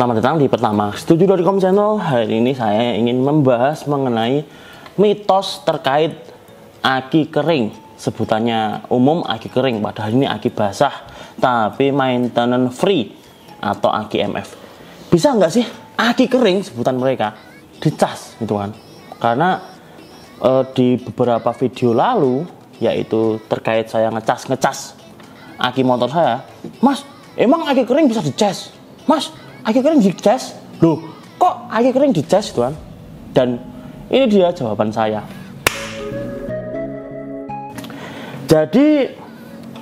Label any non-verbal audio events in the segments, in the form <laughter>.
Selamat datang di pertama setuju.com channel. Hari ini saya ingin membahas mengenai mitos terkait aki kering. Sebutannya umum aki kering, padahal ini aki basah, tapi maintenance free atau aki MF. Bisa nggak sih aki kering sebutan mereka dicas gitu kan? Karena e, di beberapa video lalu yaitu terkait saya ngecas ngecas aki motor saya, Mas, emang aki kering bisa dicas? Mas, aki kering dicas? Loh, kok aki kering dicas tuan? Dan ini dia jawaban saya. Jadi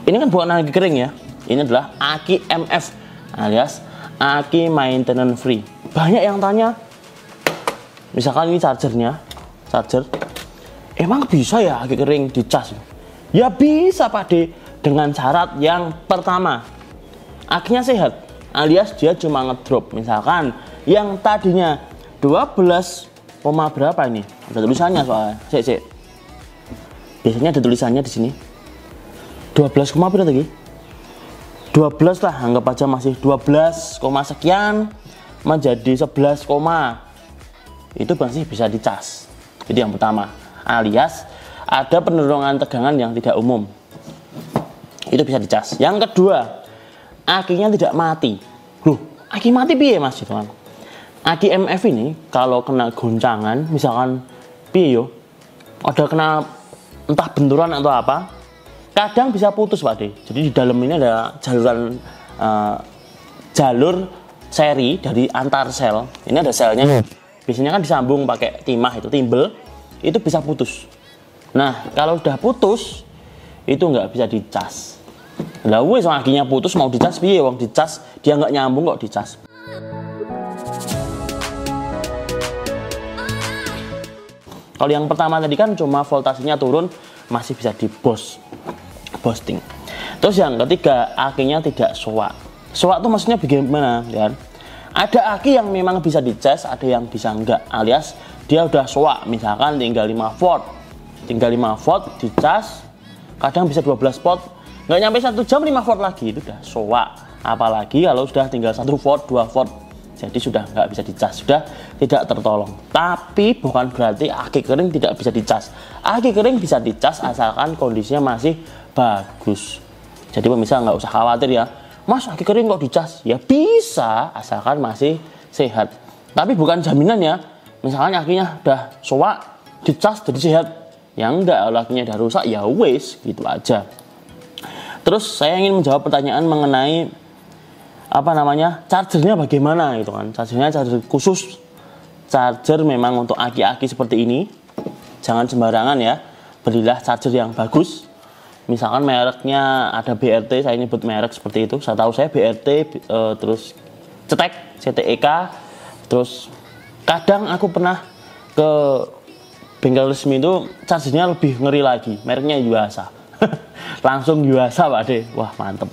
ini kan bukan aki kering ya. Ini adalah aki MF alias aki maintenance free. Banyak yang tanya, misalkan ini chargernya, charger, emang bisa ya aki kering dicas? Ya bisa Pak D, dengan syarat yang pertama, akinya sehat, alias dia cuma ngedrop. Misalkan yang tadinya 12, berapa ini? Ada tulisannya soalnya. Cek, cek. Biasanya ada tulisannya di sini. 12, berapa tadi? 12 lah, anggap aja masih 12, sekian menjadi 11, itu masih bisa dicas. Jadi yang pertama, alias ada penurunan tegangan yang tidak umum itu bisa dicas yang kedua akinya tidak mati. Loh aki mati piye mas? Itu kan. Aki MF ini kalau kena goncangan misalkan piye yo? Ada kena entah benturan atau apa kadang bisa putus pak De. jadi di dalam ini ada jaluran uh, jalur seri dari antar sel. Ini ada selnya. Hmm. biasanya kan disambung pakai timah itu timbel itu bisa putus. Nah kalau udah putus itu nggak bisa dicas lah wes akhirnya putus mau dicas piye wong dicas dia nggak nyambung kok dicas. Kalau yang pertama tadi kan cuma voltasenya turun masih bisa di bos boosting. Terus yang ketiga akinya tidak soak. Soak itu maksudnya bagaimana ya? Ada aki yang memang bisa dicas, ada yang bisa enggak. Alias dia udah soak, misalkan tinggal 5 volt. Tinggal 5 volt dicas, kadang bisa 12 volt, nggak nyampe satu jam 5 volt lagi. Itu udah soak. Apalagi kalau sudah tinggal satu volt dua volt jadi sudah nggak bisa dicas. Sudah tidak tertolong. Tapi bukan berarti aki kering tidak bisa dicas. Aki kering bisa dicas asalkan kondisinya masih bagus. Jadi pemirsa nggak usah khawatir ya. Mas aki kering kok dicas? Ya bisa asalkan masih sehat. Tapi bukan jaminan ya. Misalnya akinya udah soak dicas jadi sehat. Yang enggak lakinya udah rusak ya wes gitu aja Terus saya ingin menjawab pertanyaan mengenai apa namanya chargernya bagaimana itu kan. Chargernya charger khusus charger memang untuk aki-aki seperti ini. Jangan sembarangan ya belilah charger yang bagus. Misalkan mereknya ada BRT saya nyebut merek seperti itu. Saya tahu saya BRT e, eh, terus cetek CTEK terus kadang aku pernah ke bengkel resmi itu chargernya lebih ngeri lagi. Mereknya Yuasa <laughs> langsung biasa Pak De wah mantep.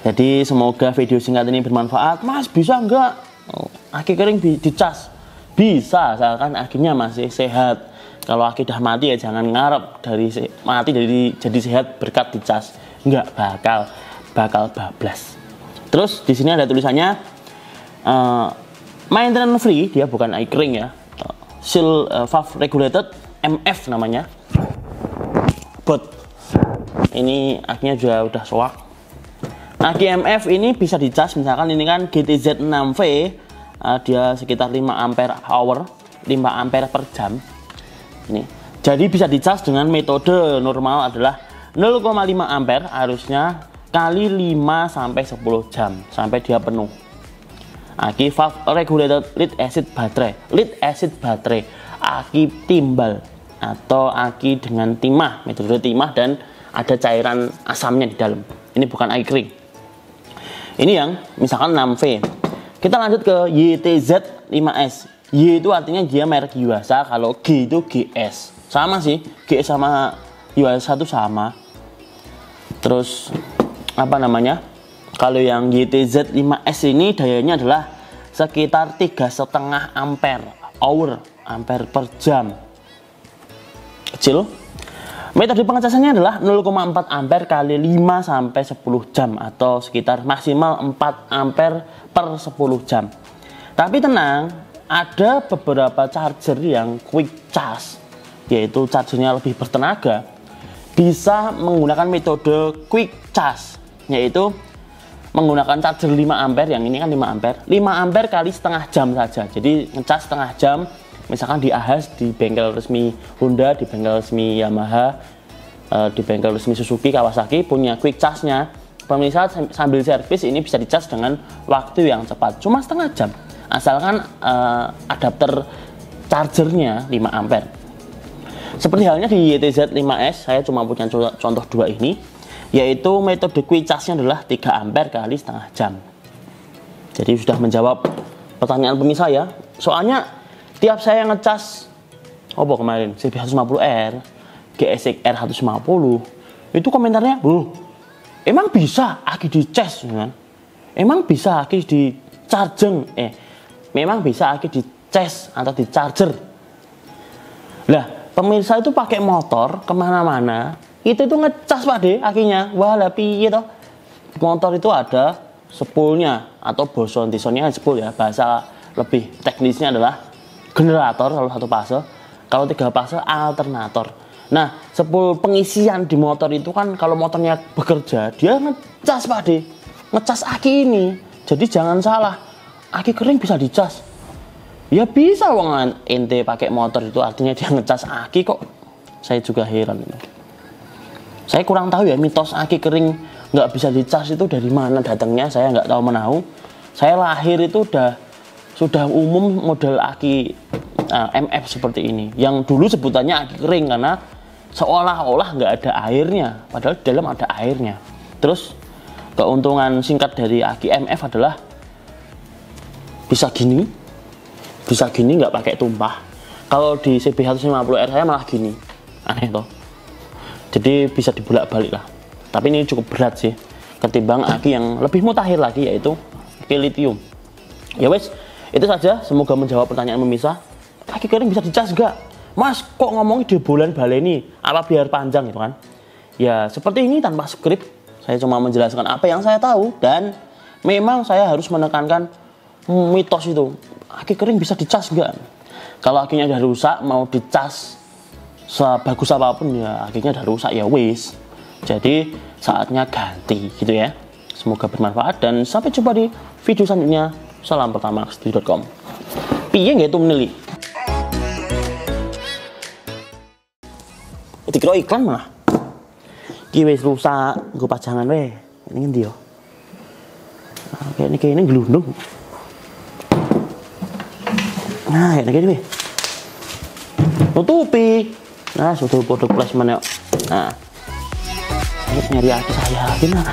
Jadi semoga video singkat ini bermanfaat. Mas bisa enggak? Oh, aki kering dicas. Bisa asalkan akhirnya masih sehat. Kalau aki dah mati ya jangan ngarep dari mati dari jadi sehat berkat dicas. Enggak bakal bakal bablas. Terus di sini ada tulisannya uh, maintenance free dia bukan aki kering ya. Uh, seal uh, valve regulated MF namanya bot ini akinya juga udah soak aki MF ini bisa dicas misalkan ini kan GTZ 6V uh, dia sekitar 5 ampere hour 5 ampere per jam. Ini. Jadi bisa dicas dengan metode normal adalah 0,5 ampere harusnya kali 5 sampai 10 jam sampai dia penuh. Aki valve regulated lead acid baterai lead acid baterai aki timbal atau aki dengan timah metode timah dan ada cairan asamnya di dalam. Ini bukan air kering. Ini yang misalkan 6V. Kita lanjut ke YTZ 5S. Y itu artinya dia merek Yuasa, kalau G itu GS. Sama sih, GS sama Yuasa itu sama. Terus apa namanya? Kalau yang YTZ 5S ini dayanya adalah sekitar tiga setengah ampere hour ampere per jam kecil Metode pengecasannya adalah 0,4 ampere kali 5 sampai 10 jam atau sekitar maksimal 4 ampere per 10 jam. Tapi tenang, ada beberapa charger yang quick charge, yaitu chargernya lebih bertenaga, bisa menggunakan metode quick charge, yaitu menggunakan charger 5 ampere yang ini kan 5 ampere 5 ampere kali setengah jam saja jadi ngecas setengah jam misalkan di Ahas di bengkel resmi Honda di bengkel resmi Yamaha eh, di bengkel resmi Suzuki Kawasaki punya quick charge-nya. Pemirsa sambil servis ini bisa dicas dengan waktu yang cepat. Cuma setengah jam. Asalkan uh, adapter chargernya 5 ampere. Seperti halnya di YTZ 5S saya cuma punya contoh dua ini yaitu metode quick charge-nya adalah 3 ampere kali setengah jam. Jadi sudah menjawab pertanyaan pemirsa ya. Soalnya tiap saya ngecas oh kemarin? CB150R GSX R150 itu komentarnya bu emang bisa aki di cas kan? Emang bisa aki di charging eh memang bisa aki di cas atau di charger lah pemirsa itu pakai motor ke mana-mana itu itu ngecas pak de akhirnya wah tapi itu motor itu ada sepulnya atau boson disonnya sepul ya bahasa lebih teknisnya adalah generator kalau satu fase. Kalau tiga fase alternator. Nah sepul pengisian di motor itu kan kalau motornya bekerja dia ngecas pak de ngecas aki ini. Jadi jangan salah aki kering bisa dicas. Ya bisa wong ente pakai motor itu artinya dia ngecas aki kok. Saya juga heran saya kurang tahu ya mitos aki kering nggak bisa dicas itu dari mana datangnya saya nggak tahu menahu saya lahir itu udah sudah umum model aki uh, eh, MF seperti ini. Yang dulu sebutannya aki kering karena seolah-olah nggak ada airnya padahal di dalam ada airnya. Terus keuntungan singkat dari aki MF adalah bisa gini bisa gini nggak pakai tumpah. Kalau di CB150R saya malah gini. Aneh toh. Jadi bisa dibulak-balik lah. Tapi ini cukup berat sih ketimbang aki yang lebih mutakhir lagi yaitu aki lithium. Ya wes itu saja semoga menjawab pertanyaan memisah. Aki kering bisa dicas gak mas kok ngomongin di bulan baleni apa biar panjang gitu kan? Ya seperti ini tanpa skrip. Saya cuma menjelaskan apa yang saya tahu dan memang saya harus menekankan mitos itu. Aki kering bisa dicas gak kalau akinya udah rusak mau dicas sebagus apa pun ya akhirnya udah rusak ya wis. Jadi saatnya ganti gitu ya. Semoga bermanfaat dan sampai jumpa di video selanjutnya salam pertama studio.com piye itu meneli dikira iklan malah Ki wis rusak, gue pajangan weh. Ini ngendi yo? Ini kayak ini gelundung. Nah, ini kayak ini. Tutupi nah sudah produk placement yuk nah ini nyari aku saya gimana